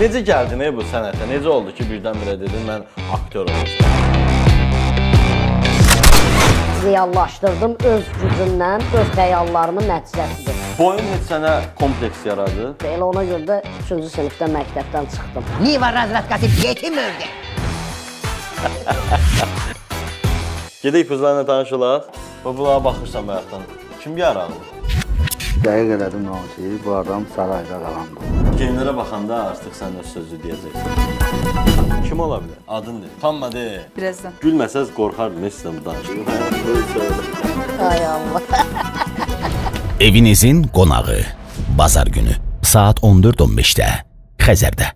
Necə gəldin ey bu sənətə? Necə oldu ki, birdən-birə dedin mən aktyor olacağam? Reallaşdırdım öz gücümlə, öz xəyallarımın nəticəsidir. Boyun heç sənə kompleks yaradı? Elə ona görə də 3-cü sinifdə məktəbdən çıxdım. Niva razvedkası yetimövdü. Gedək qızlarla tanış olaq. Babalara baxırsan bayaqdan. Kim yaranır? Dəqiq elədim onu ki, bu adam sarayda qalandı. Genlərə baxanda artıq sən öz sözü deyəcəksən. Kim ola bilər? Adın ne? Utanma de. Birazdan. Gülməsəz heç sizdən bu danışıqdan. Ay Allah. Evinizin qonağı. Bazar günü saat 14:15-də Xəzərdə.